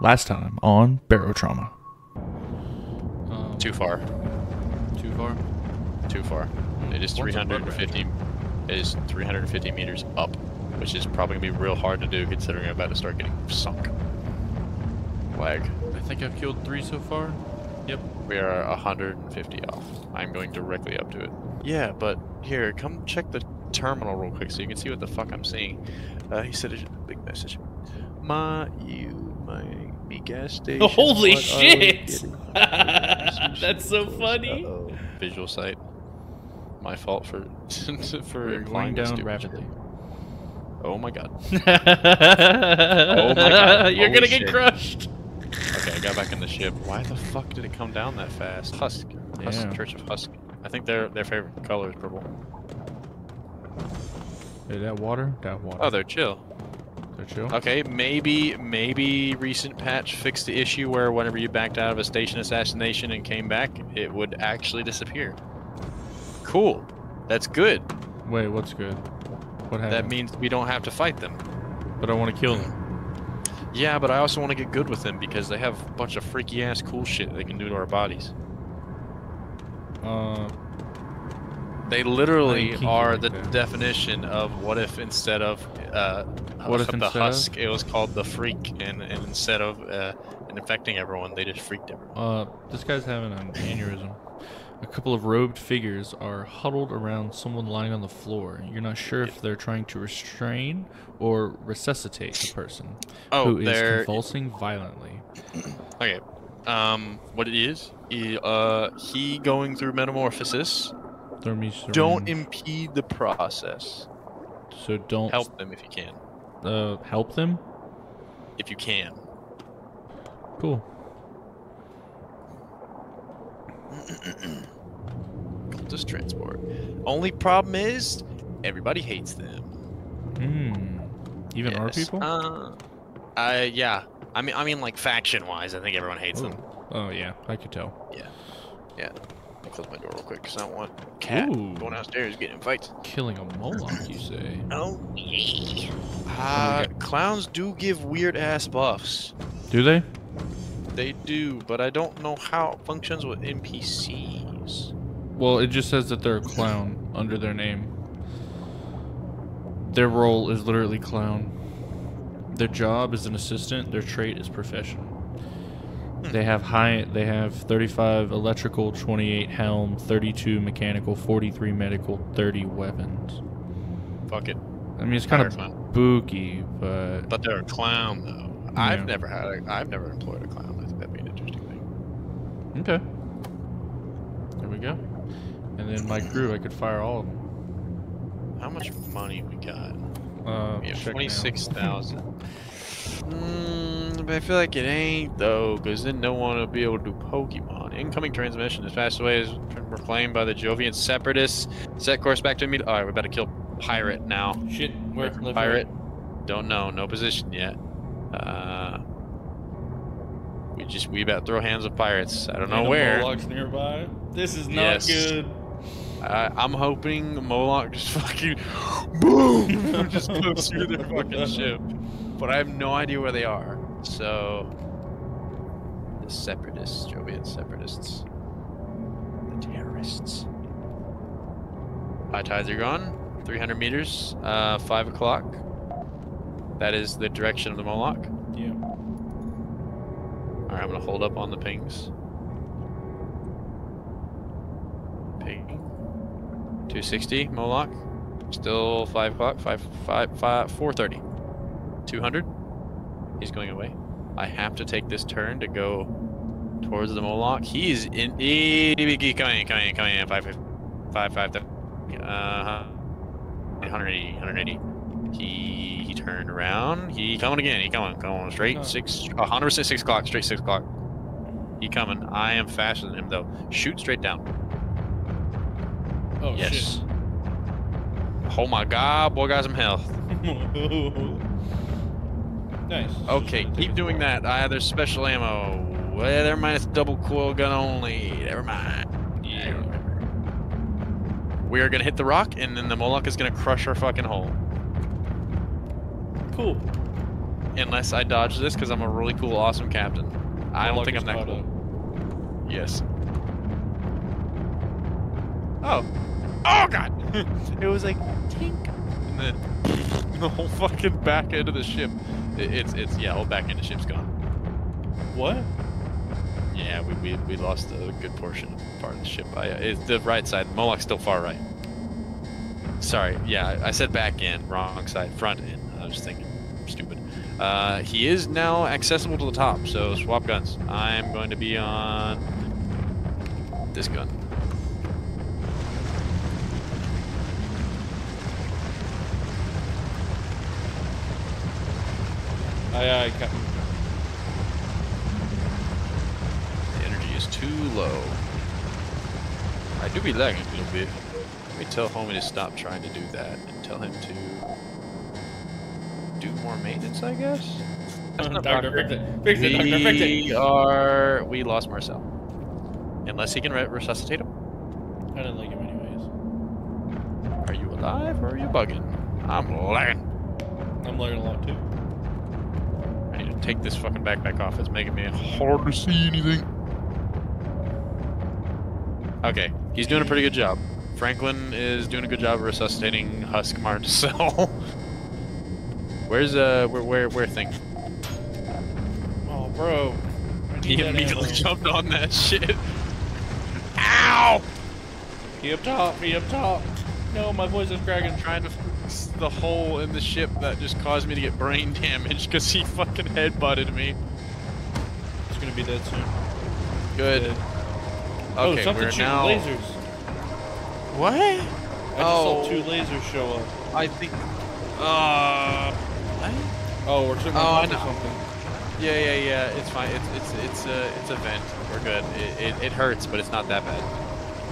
Last time on Barotrauma. Um, Too far. Too far. Too far. It is What's 350. It is 350 meters up, which is probably gonna be real hard to do considering I'm about to start getting sunk. Lag. I think I've killed three so far. Yep. We are 150 off. I'm going directly up to it. Yeah, but here, come check the terminal real quick so you can see what the fuck I'm seeing. Uh, he said a big message. My, you, my, me gas station. Holy what shit! That's so funny. Uh-oh. Visual sight. My fault for for We're implying down rapidly. shit. Oh my god. oh my God. You're Holy gonna get shit. crushed. Okay, I got back in the ship. Why the fuck did it come down that fast? Husk. Husk Yeah. Church of Husk. I think their their favorite color is purple. Hey, that water? That water. Oh, they're chill. They're chill. Okay, maybe maybe recent patch fixed the issue where whenever you backed out of a station assassination and came back, it would actually disappear. Cool. That's good. Wait, what's good? What happened? That means we don't have to fight them. But I want to kill them. Yeah, but I also want to get good with them because they have a bunch of freaky ass cool shit they can do to our bodies. Uh, They literally are the definition of what if instead of uh, What if the instead of? husk, it was called the freak, and, and instead of uh, infecting everyone, they just freaked everyone. uh, this guy's having an aneurysm. A couple of robed figures are huddled around someone lying on the floor. You're not sure if they're trying to restrain or resuscitate the person Oh, who is they're convulsing violently. okay. Um, what it is? He, uh, he going through metamorphosis. Thermi Don't impede the process. so don't Help them if you can. uh, help them. If you can. Cool. Cultist transport. Only problem is, everybody hates them. Hmm. Even our people? Uh, uh, yeah. I mean, I mean, like faction-wise, I think everyone hates them. Oh yeah, I could tell. Let close my door real quick because I don't want cat Ooh. going downstairs getting in fights. Killing a Moloch, you say? Oh, yeah. Uh, clowns do give weird-ass buffs. Do they? They do, but I don't know how it functions with NPCs. Well, it just says that they're a clown under their name. Their role is literally clown. Their job is an assistant. Their trait is professional. They have high. They have 35 electrical, 28 helm, 32 mechanical, 43 medical, 30 weapons. Fuck it. I mean, it's kind of spooky, but But they're a clown, though. Yeah. I've never had. A, I've never employed a clown. I think that'd be an interesting thing. okay. There we go. And then my crew, I could fire all of them. How much money we got? Uh, We have twenty-six thousand. mm, but I feel like it ain't though, because then no one will be able to do Pokemon. Incoming transmission as fast away as proclaimed by the Jovian separatists. Set course back to me. All right, we better kill pirate now. Shit, where? Pirate. Don't know. No position yet. Uh, we just we about throw hands with pirates. I don't know And where. Moloch's nearby. This is not Yes. good. I, I'm hoping Moloch just fucking boom just goes through their fucking ship. But I have no idea where they are. So the separatists, Jovian separatists. The terrorists. High tides are gone. 300 meters, uh, 5 o'clock. That is the direction of the Moloch. Yeah. Alright, I'm gonna hold up on the pings. Ping. 260, Moloch. Still 5 o'clock, 5, 5, 5, 430. 200. He's going away. I have to take this turn to go towards the Moloch. He's in. He, he, coming in, coming in, coming in. 5, 5, 5, 5, uh, 180, 180. He he turned around. He coming again. He coming, coming straight. Six, 100 percent six o'clock. Straight six o'clock. He coming. I am faster than him though. Shoot straight down. Oh yes. Oh my God, boy, got some health. nice. Okay, keep doing that. I have their special ammo. Well, never mind. It's double coil gun only. Never mind. Yeah. We are gonna hit the rock, and then the Moloch is gonna crush our fucking hole. Cool. unless I dodge this because I'm a really cool, awesome captain. I don't Moloch think I'm that cool. up. Yes. Oh. Oh god! it was like tink, and then the whole fucking back end of the ship. It, it's it's yeah, whole back end of the ship's gone. What? Yeah, we, we, we lost a good portion of part of the ship. I, it's the right side. Moloch's still far right. Sorry. Yeah, I, I said back end, wrong side, front end. I was thinking stupid. Uh, he is now accessible to the top, so swap guns. I'm going to be on this gun. Aye, aye, Captain. The energy is too low. I do be lagging a little bit. Let me tell homie to stop trying to do that and tell him to do more maintenance, I guess. Doctor, Doctor. fix it. Fix it, Doctor, fix We it. are. We lost Marcel. Unless he can re- resuscitate him. I didn't like him anyways. Are you alive or are you bugging? I'm lagging. I'm lagging a lot too. I need to take this fucking backpack off. It's making me hard to see anything. Okay, he's doing a pretty good job. Franklin is doing a good job of resuscitating Husk Marcel. Where's uh where where where thing? Oh, bro. He immediately ammo. jumped on that shit. Ow! He up top. He up top. No, my voice is cracking. trying to the hole in the ship that just caused me to get brain damage because he fucking headbutted me. It's gonna be dead soon. Good. Dead. Okay, oh, something we're shooting now. lasers. What? I just Oh. saw two lasers show up. I think. Uh. What? Oh, we're sitting Oh, on I top know. something. Yeah, yeah, yeah. It's fine. It's it's it's a it's a vent. We're good. It, it, it hurts, but it's not that bad.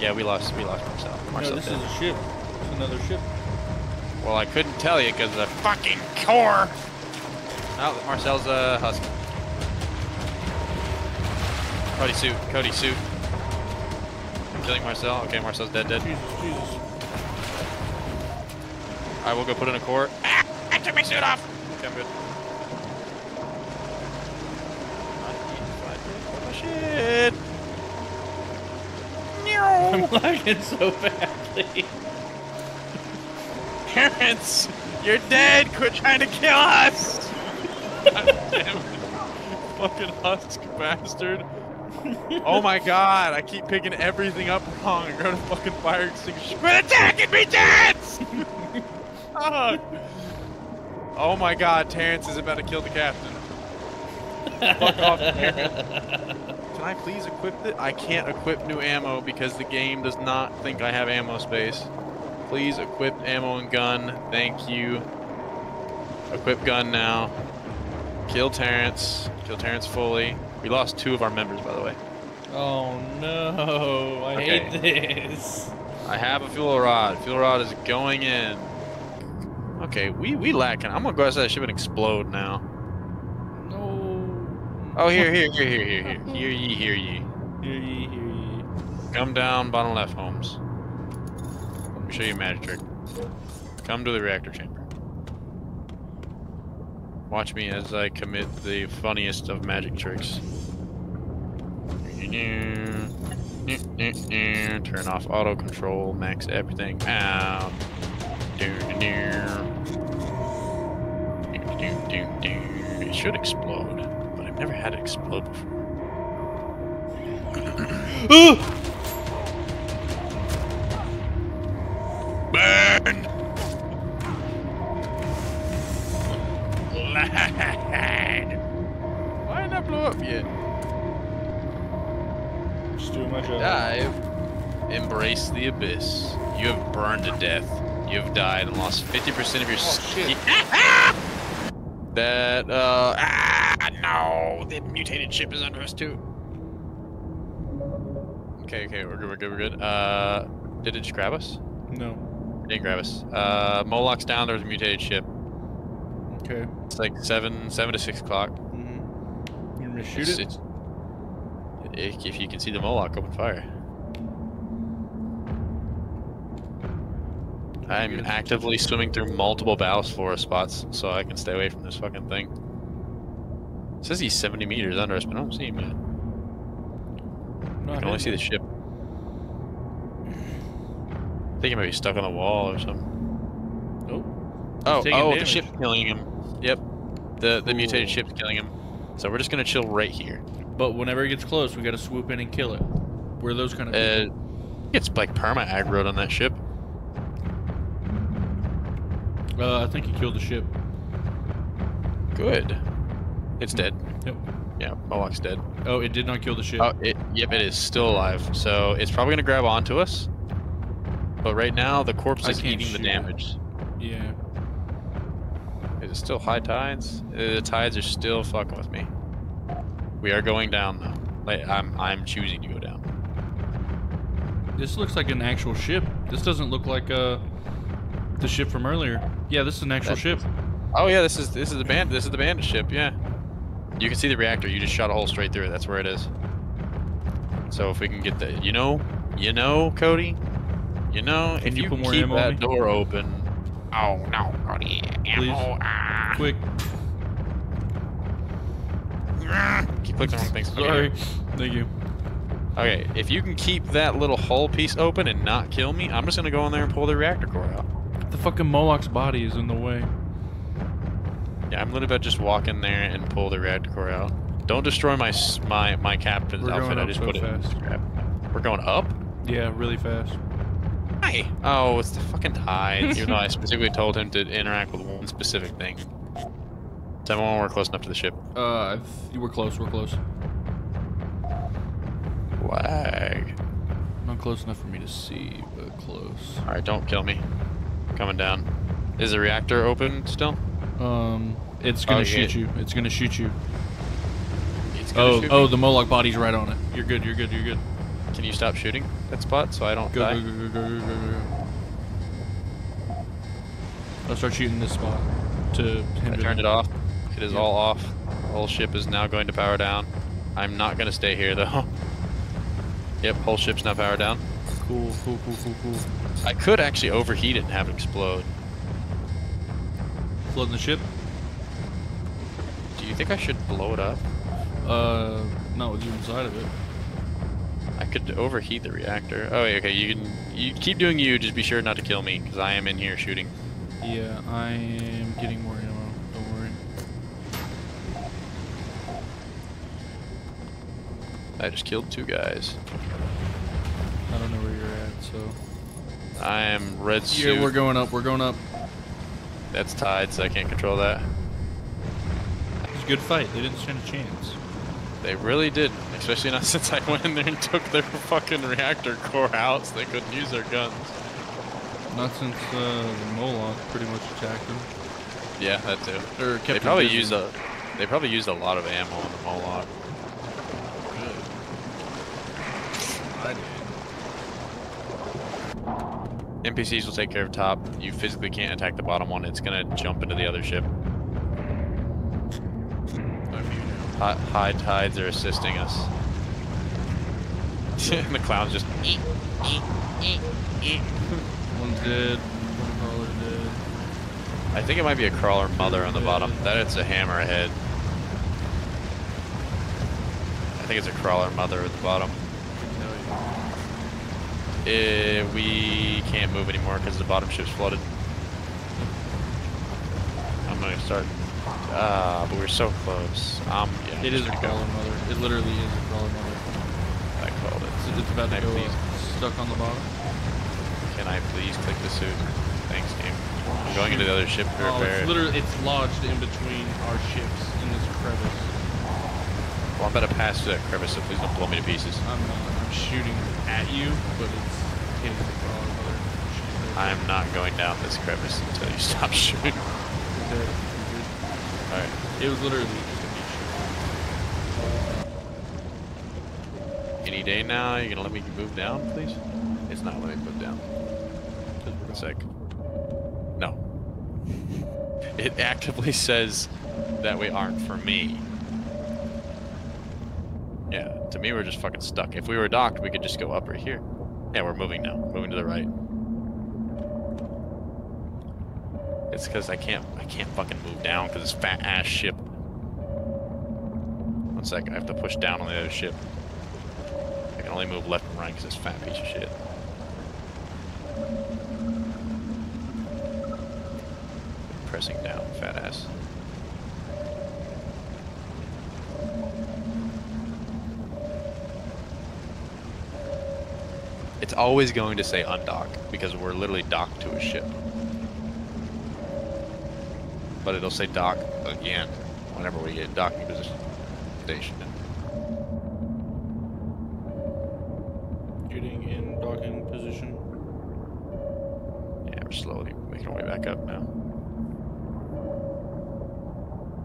Yeah, we lost we lost Marcel. No, this dead. is a ship. It's another ship. Well, I couldn't tell you because of the fucking core. Oh, Marcel's a husky. Cody suit. Cody suit. Killing Marcel. Okay, Marcel's dead. Dead. Jesus, Jesus. I will go put in a core. Ah! I took my suit off. Okay, I'm good. Shit. I'm lagging so badly. Parents, you're dead. Quit trying to kill us. God damn it. Fucking husk bastard. Oh my god, I keep picking everything up wrong and go to fucking fire extinguisher. Quit attacking me, Terrence! Fuck. Oh my god, Terrence is about to kill the captain. Fuck off, Terrence. Can I please equip it? I can't equip new ammo because the game does not think I have ammo space. Please equip ammo and gun. Thank you. Equip gun now. Kill Terrence. Kill Terrence fully. We lost two of our members, by the way. Oh no, I Okay. hate this. I have a fuel rod. Fuel rod is going in. Okay, we we lacking. I'm gonna go outside the ship and explode now. No. Oh, here, here, here, here, here, here. Hear ye, hear ye. Hear ye, hear ye. Come down, bottom left, Holmes. Let me show you a magic trick. Come to the reactor chamber. Watch me as I commit the funniest of magic tricks. Turn off auto control, max everything out. It should explode, but I've never had it explode before. 50% of your shit. skin. that, uh, ah, no! The mutated ship is under us too. Okay, okay, we're good, we're good, we're good. Uh, did it just grab us? No. It didn't grab us. Uh, Moloch's down, there's a mutated ship. Okay. It's like 7, 7 to 6 o'clock. Mm-hmm. You want me to shoot It's- it? it's- if, if you can see the Moloch, open fire. I'm actively swimming through multiple ballast flora spots so I can stay away from this fucking thing. It says he's 70 meters under us, but I don't see him yet. No, I can only see the ship. I think he might be stuck on the wall or something. Oh, Oh, oh, the ship's killing him. Yep. The the mutated ship's killing him. So we're just gonna chill right here. but whenever it gets close, we gotta swoop in and kill it. We're those kind of Uh, people. it's like perma aggroed on that ship. Uh, I think he killed the ship. Good. It's dead. Yep. Yeah, Moloch's dead. Oh, it did not kill the ship. Oh, it, yep, it is still alive. So it's probably gonna grab onto us. But right now, the corpse is eating the shoot it. damage. Yeah. Is it still high tides? Uh, The tides are still fucking with me. We are going down though. Like I'm, I'm choosing to go down. This looks like an actual ship. This doesn't look like uh the ship from earlier. Yeah, this is an actual ship. Oh yeah, this is this is the band. This is the bandit ship. Yeah. You can see the reactor. You just shot a hole straight through it. That's where it is. So if we can get the, you know, you know, Cody, you know, Can if you you, can keep that door open. Oh no, Cody, ammo. Ah. Quick. Keep clicking wrong things. Okay, Sorry. here. Thank you. Okay, if you can keep that little hull piece open and not kill me, I'm just gonna go in there and pull the reactor core out. The fucking Moloch's body is in the way. Yeah, I'm literally about to just walk in there and pull the reactor core out. Don't destroy my my my captain's We're outfit. going I up just so put it. fast. Scrap. We're going up. Yeah, really fast. Hi. Oh, it's the fucking tides. Even though I specifically told him to interact with one specific thing. Tell me when we're close enough to the ship. Uh, I've, we're close. We're close. Lag. Not close enough for me to see, but close. All right, don't kill me. Coming down. Is the reactor open still? Um, it's gonna Oh, shoot you. It's gonna shoot you. It's gonna Oh, shoot oh, me? the Moloch body's right on it. You're good. You're good. You're good. Can you stop shooting that spot so I don't Go, die? go, go, go, go, go, go, go. I'll start shooting this spot to I hinder turned it off. It is Yeah. all off. The whole ship is now going to power down. I'm not going to stay here though. yep, whole ship's now powered down. Cool, cool, cool, cool, cool. I could actually overheat it and have it explode. Flooding the ship? Do you think I should blow it up? Uh, not with you inside of it. I could overheat the reactor. Oh, okay. You can you keep doing you. Just be sure not to kill me because I am in here shooting. Yeah, I am getting more ammo. Don't worry. I just killed two guys. I don't know where you're at, so. I am red suit. Yeah, we're going up. We're going up. That's tied, so I can't control that. It was a good fight. They didn't stand a chance. They really did, especially not since I went in there and took their fucking reactor core out, so they couldn't use their guns. Not since uh, the Moloch pretty much attacked them. Yeah, that too. Or kept They probably busy. used a, they probably used a lot of ammo on the Moloch. I did. NPCs will take care of top. You physically can't attack the bottom one. It's gonna jump into the other ship. High, high tides are assisting us. the clown's just. One's dead. One crawler's dead. I think it might be a crawler mother on the bottom. That it's a hammerhead. I think it's a crawler mother at the bottom. Eh, we can't move anymore because the bottom ship's flooded. I'm gonna start. Ah, but we're so close. Um, yeah. It is a crawler mother. It literally is a crawler mother. I called it. It's, it's about to Can I go please? uh, stuck on the bottom. Can I please click the suit? Thanks, game. I'm going into the other ship to Oh, repair it's it. literally it's lodged in between our ships in this crevice. Well, I'm about to pass through that crevice, so please don't blow me to pieces. I'm not. I'm shooting at you, but it's hitting the mother. I am not going down this crevice until you stop shooting. You're dead. You're good. Alright. It was literally just a shoot. Any day now, you're gonna let me move down, please? It's not letting me move down. A sec. No. It actively says that we aren't for me. Yeah, to me we're just fucking stuck. If we were docked, we could just go up right here. Yeah, we're moving now. Moving to the right. It's because I can't I can't fucking move down because this fat ass ship. One sec, I have to push down on the other ship. I can only move left and right because this fat piece of shit. Pressing down, fat ass. It's always going to say undock because we're literally docked to a ship. But it'll say dock again whenever we get docking position station. Getting in docking position. Yeah, we're slowly making our way back up now.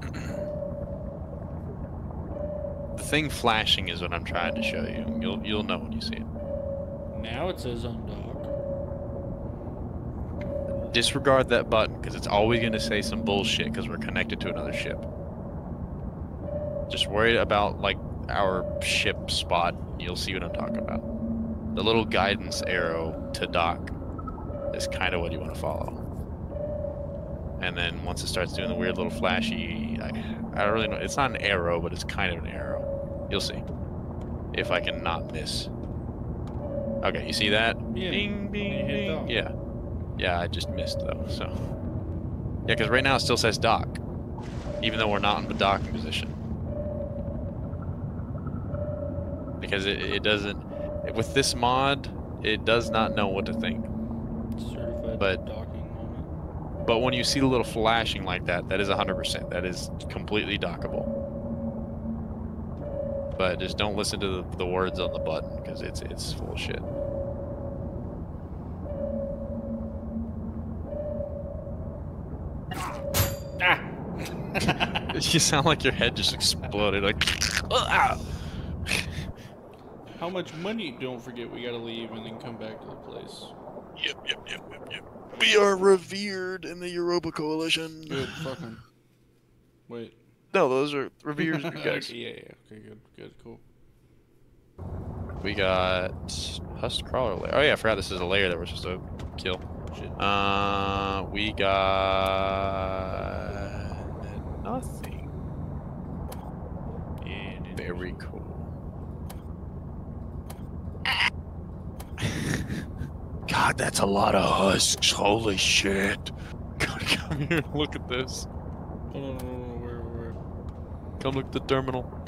the thing flashing is what I'm trying to show you. You'll you'll know when you see it. Now it says undock. Disregard that button because it's always going to say some bullshit because we're connected to another ship. Just worry about like our ship spot. You'll see what I'm talking about. The little guidance arrow to dock is kind of what you want to follow. And then once it starts doing the weird little flashy, I, I don't really know. It's not an arrow, but it's kind of an arrow. You'll see. If I can not miss. Okay, you see that? Yeah. Bing, bing, bing. Yeah. Yeah, I just missed though, so. Yeah, because right now it still says dock. Even though we're not in the docking position. Because it, it doesn't. With this mod, it does not know what to think. Certified But- docking moment. But when you see the little flashing like that, that is 100%. That is completely dockable. But just don't listen to the, the words on the button because it's it's full of shit. Ah! you sound like your head just exploded. Like! How much money? Don't forget, we gotta leave and then come back to the place. yep, yep, yep, yep, yep. We are revered in the Europa Coalition. Good, fuck 'em. Wait. No, those are reviewers. guys. okay, yeah, yeah. Okay, good, good, cool. We got Husk Crawler layer. Oh yeah, I forgot this is a layer that we're supposed to kill. Shit. Uh, we got nothing. Yeah. Very cool. God, that's a lot of husks. Holy shit. God, come here and look at this. No, no, no, no, where, where? Come look at the terminal.